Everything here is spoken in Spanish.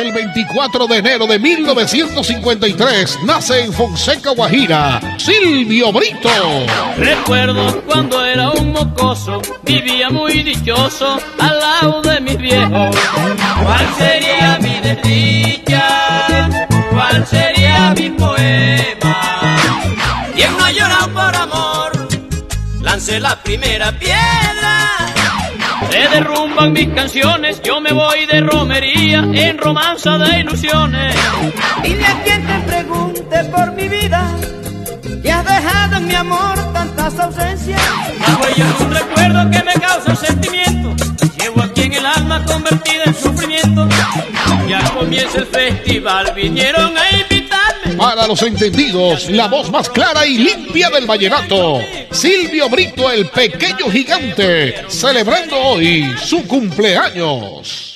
El 24 de enero de 1953 nace en Fonseca, Guajira, Silvio Brito. Recuerdo cuando era un mocoso, vivía muy dichoso al lado de mis viejos. ¿Cuál sería mi desdicha? ¿Cuál sería mi poema? ¿Quién no ha llorado por amor? Lance la primera piedra. Derrumban mis canciones, yo me voy de romería en romanza de ilusiones. Dile a quien te pregunte por mi vida, que has dejado en mi amor tantas ausencias. La huella es un recuerdo que me causa sentimiento. Llevo aquí en el alma convertida en sufrimiento. Ya comienza el festival, vinieron a invitarme. Para los entendidos, la voz más clara y limpia del vallenato. Silvio Brito, el pequeño gigante, celebrando hoy su cumpleaños.